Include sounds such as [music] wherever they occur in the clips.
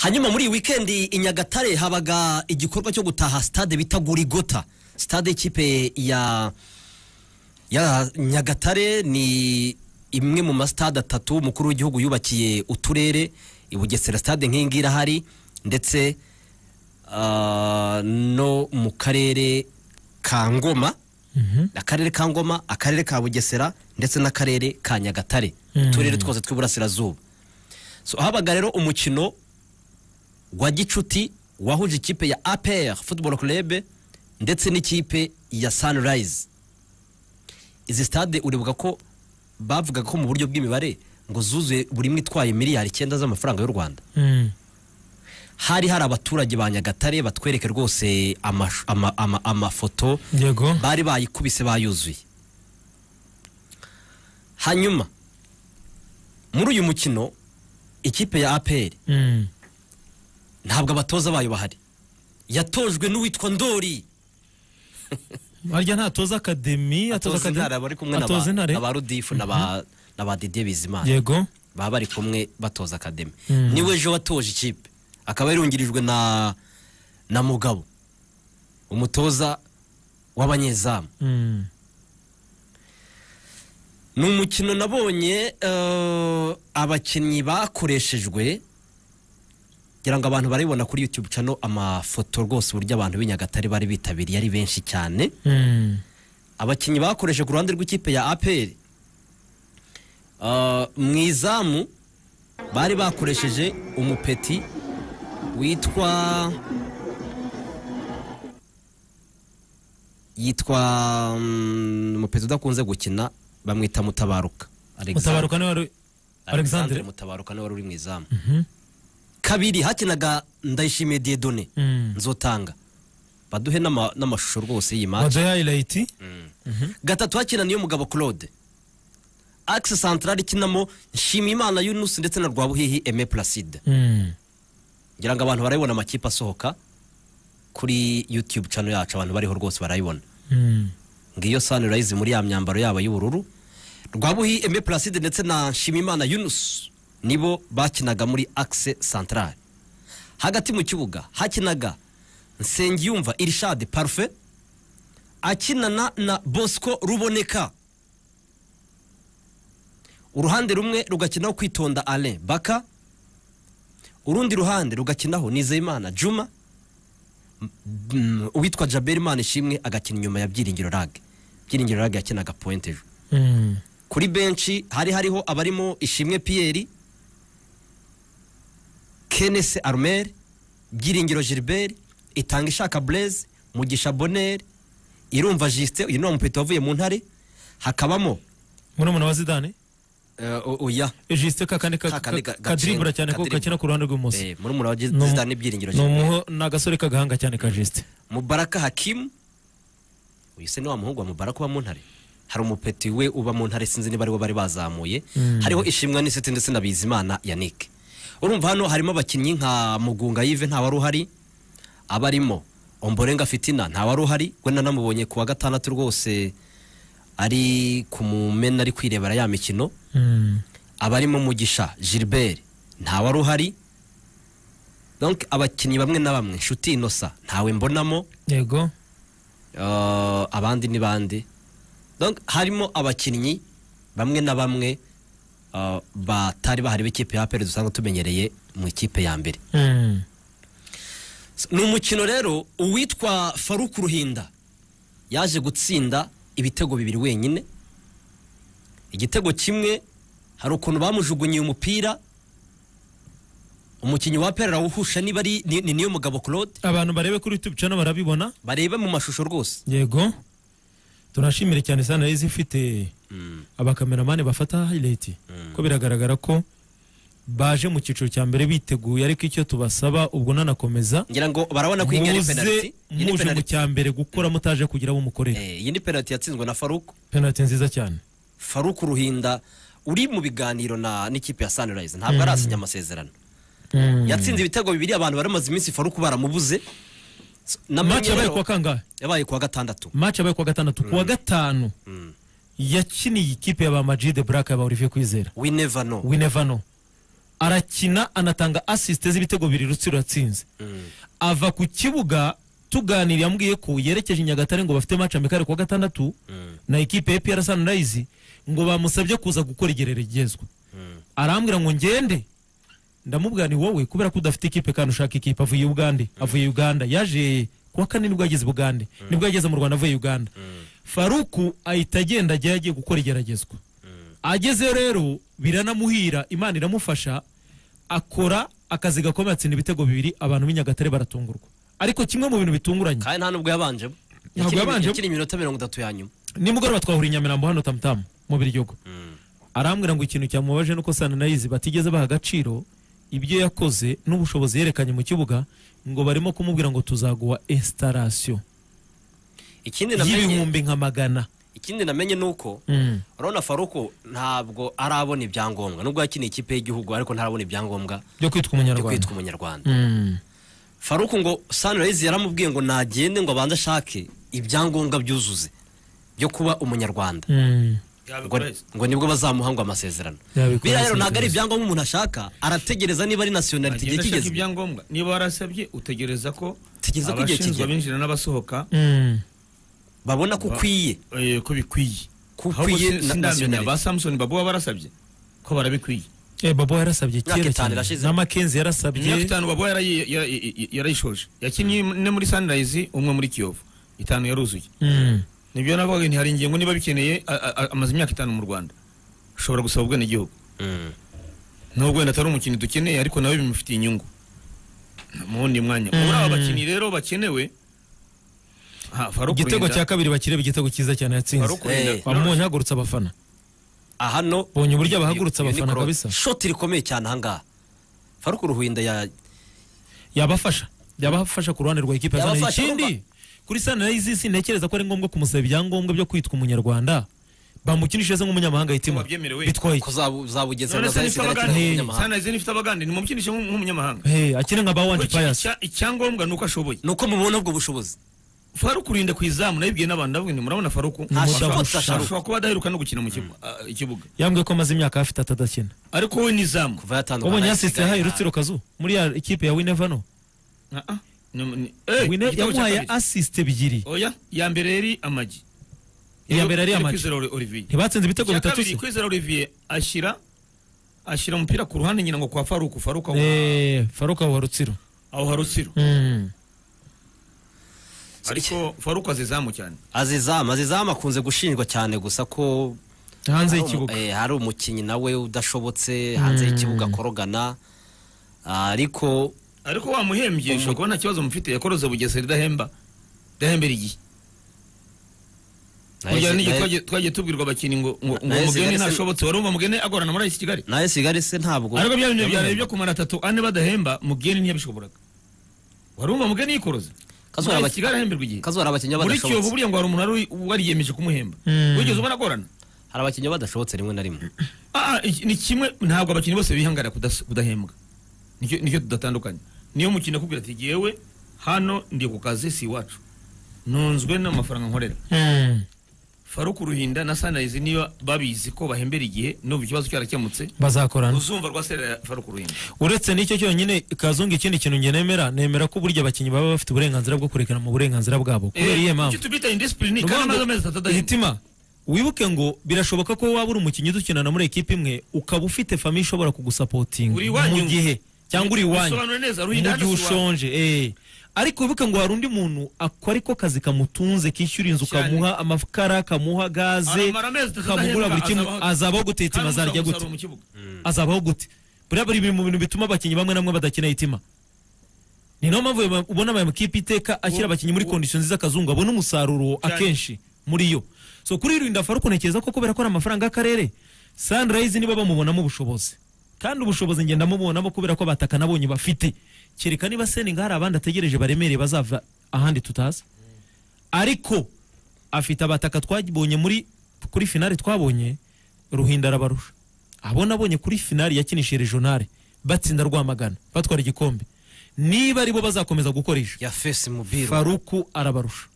hanyuma muri iyi wikendi i nyagatare habaga igikorwa cyo gutaha stade bita gurigota stade y'ikipe ya ya nyagatare ni imwe mu masitade atatu umukuru w'igihugu yubakiye uturere. I bugesera stade nk'iyi irahari ndetse ah, no mu karere ka ngoma. Akarere ka ngoma akarere ka bugesera ndetse n'akarere ka nyagatare. Uturere twose tw'iburasirazuba. So habaga rero umukino wa gicuti wahuje ikipe ya APR Football Club ndetse n'ikipe ya Sunrise izi stade uribuka ko bavugaga ko mu buryo bw'imibare ngo zuzuye buri imwe itwaye miliyari icyenda z'amafaranga y'u Rwanda Mm. hari hari abaturage ba Nyagatare batwereke rwose amafoto bari bayikubise bayuzuye hanyuma muri uyu mukino ikipe ya APR Mm. Ntabwo abatoza bayo bahari. Yatojwe n'uwitwa ndori harya [laughs] ntatoza akademi atoza intare bari kumwe na ba- rudifu na ba- ba didier bizimana. Yego. Baba bari kumwe batoza akademi. Mm. ni we ejo watoje ikipe. Akaba yarungirijwe na na mugabo umutoza w'abanyezamu. Mm. ni umukino nabonye eh, abakinnyi bakoreshejwe kugira ngo abantu barabibona kuri youtube channel amafoto rwose uburyo abantu b'i Nyagatare bari bitabiriye ari benshi cyane. Mm. abakinnyi bakoresheje ku ruhande rw'ikipe ya APR uh, mu izamu bari bakoresheje umupeti witwa yitwa mm, umupeti udakunze gukina bamwita mutabaruka. Alexander- mutabaruka ni we wari Alexander alexandre. Mutabaruka ni we wari uri mu izamu. Mhm. Kabiri hakinaga ndayishimiye Dieudonné Mm. nzotanga. Baduhe n'ama- n'amashusho rwose y'iyi match. Waduha highlight. Gatatu hakina niyo mugabo claude. Axe central ikinamo nshimiyimana yunus ndetse na rwabuhihi aime placide. Mm. ngira ngo abantu barabibona amakipe asohoka kuri youtube channel yacu abantu bariho rwose barayibona. Mm. ngiyo sunrise muri ya myambaro yabo y'ubururu. Rwabuhihi aime placide ndetse na nshimiyimana yunus. Nibo bakinaga muri axe central hagati mu kibuga hakinaga nsengiyumva irishade parfait akinana na bosco ruboneka. Uruhande rumwe rugakinaho kwitonda alain baka urundi ruhande rugakinaho nizeyimana juma Mm, uwitwa jaberi imana ishimwe agakina inyuma ya byiringiro rag byiringiro rag yakinaga point ejo. Mm. kuri benshi hari hariho abarimo ishimwe piyeri kenese armel byiringiro gilbert itanga ishaka blaise mugisha bonere irumva justin uyu ni wa mupeti wavuye mu ntare hakabamo murumuna wa zidane? Oya ejiste kakandi ka- Kakandi ka- ga- kadribura gacenga, cyane ko gakina ku ruhande rw'ibumoso eh, murumuna wa zidane ibyiringiro ni gilbert. ni agasore k'agahanga cyane ka jiste mubaraka hakimu uyu se ni wa muhungu wa mubaraka uba mu ntare. Hari umupeti we uba mu ntare sinzi niba ari we bari bazamuye. Mm. hariho ishimwa n'iseti ndetse na bizimana yannick. Urumva hano harimo abakinnyi nka mugunga yive nta wari uhari abarimo omborenga fitina nta wari uhari we nanamubonye ku wa gatandatu rwose ari ku mumena ari kwirebera ya mikino. Mm. abarimo mugisha gilbert nta wari uhari. Abakinnyi bamwe na bamwe nshuti inosa ntawe mbonamo. Yego. Uh, abandi ni bande harimo abakinnyi bamwe na bamwe batari bahari b'ikipe ya APR dusanzwe tumenyereye mu ikipe ya mbere. Mm. ni umukino rero uwitwa Faruku Ruhinda. Yaje gutsinda ibitego bibiri wenyine. Igitego kimwe hari ukuntu bamujugunyiye umupira. Umukinnyi wa APR arawuhusha niba ari ni, ni niyo mugabo Claude? Abantu barebe kuri youtube channel barabibona. Barebe mu mashusho rwose. Yego. Tunashimire cyane sunrise ifite. Abakameramani bafata highlight. Ko biragaragara ko baje mu cyiciro cya mbere biteguye ariko icyo tubasaba ubwo nanakomeza. Ngira ngo barabona ko iyi ngiyi ari muze penalty. Iyi ni muje mu penalty. cya mbere gukora mutaje kugira abo mukorera Eh, iyi ni penalty yatsinzwe na Faruku penalty nziza cyane. Faruku Ruhinda uri mu biganiro na n'ikipe ya Sunrise. Ntabwo arasinya amasezerano. Mm. yatsinze ibitego bibiri abantu bari bamaze iminsi Faruku baramubuze. Match yabaye kuwa kangahe yabaye kuwa gatandatu. Match yabaye kuwa gatandatu. Kuwa gatanu. Mm. Yakiniye ikipe ya ba Majid Black ya ba Olivier Kwizera. Never know. Arakina anatanga asisite z'ibitego bibiri rutsiro yatsinze ava ku kibuga tuganira yambwiye ko yerekeje nyagatare ngo bafite match amikare kuwa gatandatu. Na ekipe ya pr sunrise ngo bamusabye kuza gukora igereragezwa arambwira ngo ngende ndamubwira ni wowe kubera ko udafite ikipe kandi ushaka ikipe avuye ugande avuye uganda. Yaje kuwa kane ni bwo yageze bugande. Nibwo yageze mu rwanda avuye uganda. Faruku ahita agenda ajya yagiye gukora igeragezwa. Ageze rero biranamuhira imana iramufasha akora akazi gakomeye atsinda ibitego bibiri abantu b'i nyagatare baratungurwa. Ariko kimwe mu bintu bitunguranye. Kandi nta nubwo yabanjemo Ntabwo yabanjemo. yakiri iminota mirongo itatu ya nyuma. Nimugoroba twahura i nyamirambo hano tamutamu mu biryogo. Arambwira ngo ikintu cyamubabaje nuko sananayizi batigeze baha agaciro ibyo yakoze n'ubushobozi yerekanye mu kibuga ngo barimo kumubwira ngo tuzaguha esitarasiyo ikindi namenye y'ibihumbi nka magana. Ikindi namenye ni uko Mm. urabona faruko ntabwo arabona ibyangombwa. Nubwo yakiniye ikipe y'igihugu ariko ntarabona ibyangombwa byo kwitwa byo umunyarwanda kwitwa umunyarwanda. Mm. faruku ngo sunrise yaramubwiye ngo nagende ngo abanze ashake ibyangombwa byuzuze byo kuba umunyarwanda. Mm. ngo, ni bwo bazamuha ngo amasezerano. Biriya rero ntabwo ari ibyangombwa umuntu ashaka arategereza niba ari nasiyonalite igihe kigeze. niba warasabye utegereza ko abashinzwe abinjira n'abasohoka. Mm. Babona ko ukwiye. Eh, ko bikwiye. Ko ukwiye na- ba samusoni babuwa barasabye ko barabikwiye. Eh, babo yarasabye kera cyane. na makenzi yarasabye imyaka itanu yara- yarayishoje. Yakinnye ne muri sunrise umwe muri kiyovu itanu yaruzuye. Mm. ni byo navuga nti hari ingingo niba bikeneye amaze imyaka itanu mu rwanda. Ushobora gusaba ubwenegihugu Mm. nubwo wenda atari umukinnyi dukeneye ariko nawe bimufitiye inyungu. Mu wundi mwanya muri aba bakinnyi rero bakenewe igitego cya kabiri bakireba igitego cyiza cyane yatsinze. Eh. bamubonye hagurutse abafana. Aha no bonye uburyo abahagurutse ni abafana kabisa. shoti rikomeye cyane ahangaha faruku ruhinda ya yabafasha. Yabafasha ku ruhande rwa ekipa ya Zana. Yabafasha, ikindi kuri sanirayizi sintekereza ko ari ngombwa kumusaba ibyangombwa byo kwitwa umunyarwanda. Bamukinisha se nk'umunyamahanga yitima. Bitwaye. Kuzabugeza none se nifite abagande abagande nimukinishe nk'umunyamahanga. Hey, akine nka ba wanji Kuko payasi icya- icyangombwa ni uko ashoboye. Ni uko mubona ubwo bushobozi. Faruku urinda ku izamu nabibwiye n'abantu ndavuga nti murabona faruku? Ashobora- kuba adaheruka no gukina mu kibu- ah, ikibuga. Yambwiye ko amaze imyaka hafi itatu adakina. Ariko we kuva yatandukana ubonye yasitse yahaye rutsiro kazu. Muri ya ekipe ya winevano. Ni- ni- cya yamuhaye asisite ebyiri oya iya mbere yari amagi. Iya mbere yari amagi. Ntibatsinze ibitego bitatu se kwizera olivier ashyira ashyira umupira ku ruhande nyina ngo kwa faruku faruku aho. Eh, rutsiro. Aho hari rutsiro. Mm. Ariko faruku azizamu cyane. Azizamu azizamu akunze gushinjwa cyane gusa ko hanze y'ikibuga. eh, hari umukinnyi nawe udashobotse hanze y'ikibuga akorogana ariko ariko wamuhembye ushobora kuba nta kibazo mufite. Yakoroze bugesera idahemba. Idahembera igihe. Twagiye- twagiye tubwirwa abakinnyi ngo ngo ngo Na- na- mugeni na- ntashobotse wari wumva mugeni agorana muri ayisi kigali? Nawe kigali se ntabwo ariko bya bintu byarebe byo kumara atatu ane badahemba mugeni ntiyabishoboraga. Wari wumva mugeni yikoroze Kazuba hari abakinnyi muri kiyovu badashobotse buriya ngo hari umuntu wari wariyemeje kumuhemba. Wigeze ubona agorana. Hari abakinnyi badashobotse rimwe na rimwe. [clears throat] Ah, ah, ni kimwe ntabwo abakinnyi bose bihangarira kudahembwa. Nicyo tudatandukanye. Niyo mukino akubwira ati yewe hano ndi ku kazi si iwacu. Nunzwe n'amafaranga nkorera. Mm. Faruku ruhinda na sunrise niyo babizi ko bahembera igihe n'ubu ikibazo cyarakemutse bazakorana. Uzumva rwasera faruku ruhinda. Uretse n'icyo cyonyine kazungu ikindi kintu njye nemera nemera ko burya abakinnyi baba bafite uburenganzira bwo kurekana mu burenganzira bwabo. Kubera iyihe mpamvu? hitima wibuke ngo birashoboka ko waba uri umukinnyi dukinana muri ekipa imwe ukaba ufite famiye ishobora kugusapotinga mu gihe. Cyangwa uri iwanyu. Mu gihe ushonje eh. Ariko wibuke ngo hari undi muntu akora ariko kazi kamutunze kishyura inzu kamuha amakara kamuha gaze kamugura buri kimwe azabaho- gute? kandi azarya gute? kibuga. azabaho gute? Buriya buri biri mu bintu bituma abakinnyi bamwe na bamwe badakina hitima ni na yo mpamvu ubona aya makipe iteka ashyira abakinnyi muri kondisiyo nziza akazungu abona umusaruro akenshi muri yo. So kuri irinda faruku ntekereza ko kubera ko ari amafaranga y'akarere sunrise niba bamubonamo ubushobozi. Kandi ubushobozi ngenda mubonamo kubera ko abataka nabonye bafite. Kereka niba seninga hari abandi ategereje baremereye bazava ahandi tutazi. Ariko afite abataka twabonye muri kuri finale twabonye ruhinda arabarusha. Abo nabonye kuri finale yakinishije regionale batsinda rwamagana batwara igikombe. Niba ari bo bazakomeza gukoresha ya fesi mubiro. Faruku arabarusha.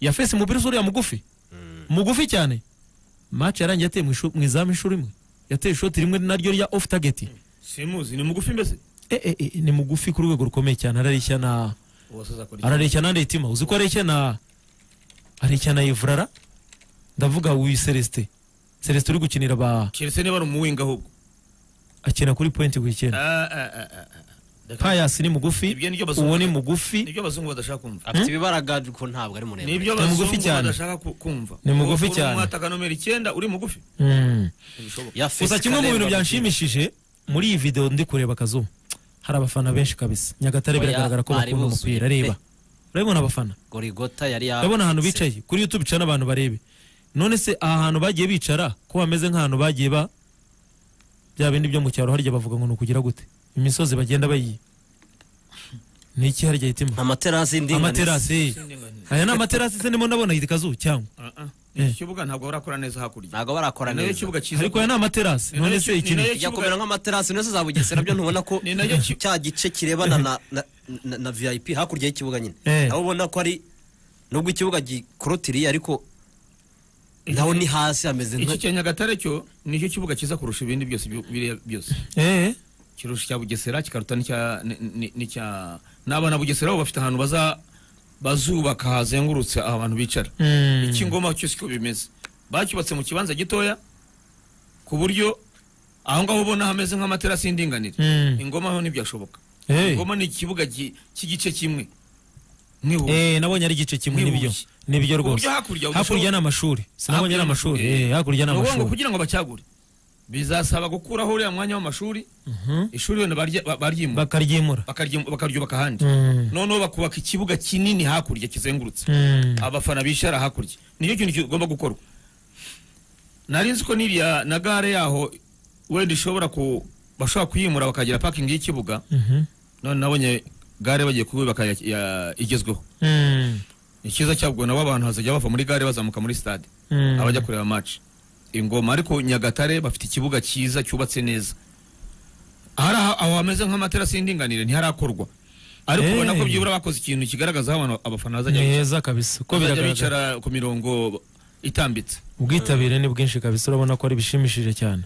Ya fesi mubiri uriya mugufi. Mugufi cyane. Match yarangiye ateye mu izamu inshuro imwe. Yateye ishoti rimwe naryo rya off target. Simuzi ni mugufi mbese? Ni mugufi ku rwego rukomeye cyane. Arareshya na arareshya na Ndetima uzi ko areshya na areshya na Ivrara ndavuga uyu Celestin Celestin uri gukinira ba keretse niba ari umuwinga ahubwo. Akina kuri point ku icyenda Ah, ah, ah, ah, ah. Pius ni mugufi. Uwo ni mugufi. ni byo abazungu badashaka kumva. Afite ibibaraga ariko ntabwo ari muremure ni byo abazungu badashaka ku- kumva. Ni mugufi cyane. umwataka nomero icyenda uri mugufi. Mm. Ya gusa kimwe mu bintu byanshimishije muri iyi video ndi kureba akazuba hari abafana benshi kabisa. Nyagatare Oya, biragaragara ko bakunda umupira. Reba. Urabibona abafana. Gorigota yari urabona ahantu bicaye. Kuri youtube bicara n'abantu barebe. None se aha hantu bagiye bicara ko bameze nk'ahantu bagiye ba bya bindi byo mu cyaro harya bavuga ngo ni ukugira gute? Imisozi bagenda bayi. Ni iki harya hitima amaterasi y'indinganire. Amaterasi. Aya ni amaterasi se ndimo ndabona yitwa kazu cyangwa? Ah, ah. iki kibuga ntabwo barakora neza hakurya. Ntabwo barakora ni neza. kibuga cyiza ariko aya ni amaterasi Ni none se ki- iki ni ni na yo ijya kibuga- kumera nk'amaterasi nose za bugesera byo ntubona ko Ni cya gice kirebana na, na, na, na vip hakurya y'ikibuga nyine. Eh. nawe ubona ko ari nubwo ikibuga gikorotiriye ariko naho ni hasi hameze iki nka cya nyagatare cyo ni cyo kibuga cyiza kurusha ibindi byose byo- biriya byose. Eh. Kirusha icya bugesera kikaruta n'icya ni- ni- n'icya n'abana bugesera bo bafite ahantu baza bazubaka hazengurutse aho abantu bicara. Mm. iki ngoma cyo siko bimeze? Bacyubatse mu kibanza gitoya ku buryo aho ngaho ubona hameze nk'amaterasi y'indinganire. Mm. ingoma ho ntibyashoboka. Eh. ingoma ni ikibuga gi- cy'igice kimwe. Eh, nabonye ari igice kimwe ni byo. ni byo rwose. Buryo hakurya ni amashuri sinabonye ni amashuri eh hakurya ni amashuri kugira ngo bacyagure bizasaba gukuraho uriya mwanya w'amashuri. Mhm. ishuri wenda baryimura bakaryimura. Bakaryi- bakaryubaka ahandi. Mm. noneho bakubaka ikibuga kinini hakurya kizengurutse. Mm. abafana bicara hakurya. Nicyo kintu kigomba gukorwa. Nari nzi ko n'iriya na gare yaho wenda ishobora ku bashobora kuyimura bakagira pakingi y'ikibuga. Mhm. none nabonye gare bagiye ya- igezweho. Mm. ni cyiza cyabwo nabo abantu hazajya bava muri gare bazamuka muri stade. Abajya kureba match. Ingoma ariko nyagatare bafite ikibuga cyiza cyubatse neza. Ahari aho hameze nk'amaterasi y'indinganire ntiharakorwa. Ariko Eh. ubona ko byibura bakoze ikintu kigaragaza aho abafana bazajya heza kabisa. Ko bicara ku mirongo itambitse. Ubwitabire ni bwinshi kabisa urabona ko ari bishimishije cyane.